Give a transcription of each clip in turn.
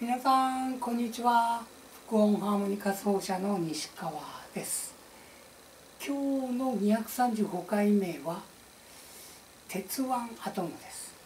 皆さんこんにちは。副音ハーモニカ奏者の西川です。今日の235回目は鉄腕アトムです。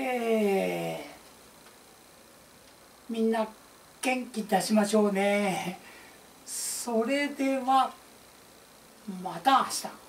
えー、みんな元気出しましょうね。それではまた明日。